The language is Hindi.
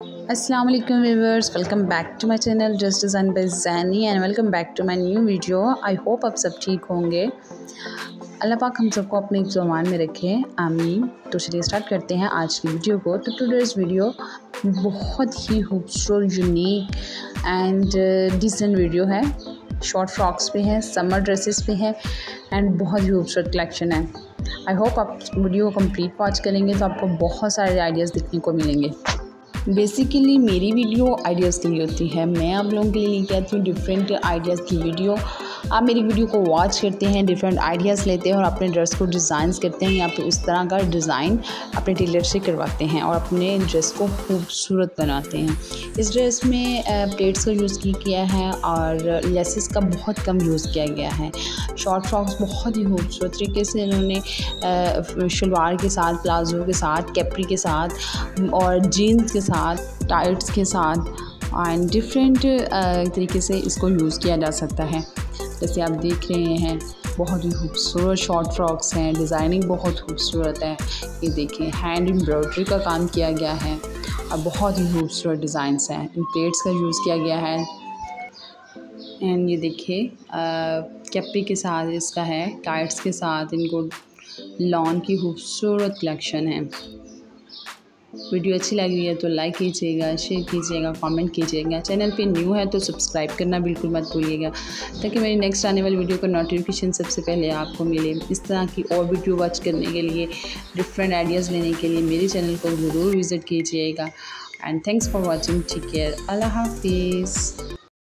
वालेकुम viewers welcome back to my channel just design by Jenny and welcome back to my new video I hope आप सब ठीक होंगे। अल्लाह पाक हम सबको अपने जमान में रखें। आमीन। तो चलिए स्टार्ट करते हैं आज की वीडियो को। तो टुडेज़ वीडियो बहुत ही खूबसूरत यूनिक एंड डिसेंट वीडियो है। शॉर्ट फ्रॉक्स पे हैं समर ड्रेसेस पे हैं एंड बहुत ही खूबसूरत कलेक्शन है। आई होप आप वीडियो को कंप्लीट वॉच करेंगे तो आपको बहुत सारे आइडियाज़ देखने को मिलेंगे। बेसिकली मेरी वीडियो आइडियाज़ के लिए होती है। मैं आप लोगों के लिए लेके आती हूँ डिफरेंट आइडियाज़ की वीडियो आप मेरी वीडियो को वॉच करते हैं डिफरेंट आइडियाज़ लेते हैं और अपने ड्रेस को डिज़ाइंस करते हैं या फिर उस तरह का डिज़ाइन अपने टेलर से करवाते हैं और अपने ड्रेस को खूबसूरत बनाते हैं। इस ड्रेस में प्लेट्स का यूज़ किया है और लेसेस का बहुत कम यूज़ किया गया है। शॉर्ट फ्रॉक्स बहुत ही खूबसूरत तरीके से इन्होंने शलवार के साथ, प्लाजो के साथ कैपरी के साथ और जीन्स के साथ टाइट्स के साथ एंड डिफरेंट तरीके से इसको यूज़ किया जा सकता है। जैसे आप देख रहे हैं, बहुत ही खूबसूरत शॉर्ट फ्रॉक्स हैं डिज़ाइनिंग बहुत खूबसूरत है। ये देखें हैंड एम्ब्रॉयड्री का काम किया गया है और बहुत ही खूबसूरत डिज़ाइंस हैं। इन प्लेट्स का यूज़ किया गया है। एंड ये देखिए कैपरी के साथ इसका है टाइट्स के साथ इनको लॉन की खूबसूरत कलेक्शन है। वीडियो अच्छी लगी है तो लाइक कीजिएगा शेयर कीजिएगा कमेंट कीजिएगा। चैनल पे न्यू है तो सब्सक्राइब करना बिल्कुल मत भूलिएगा। ताकि मेरी नेक्स्ट आने वाली वीडियो का नोटिफिकेशन सबसे पहले आपको मिले। इस तरह की और वीडियो वॉच करने के लिए डिफरेंट आइडियाज़ लेने के लिए मेरे चैनल को ज़रूर विज़िट कीजिएगा। And thanks for watching take care अल्लाह हाफिज़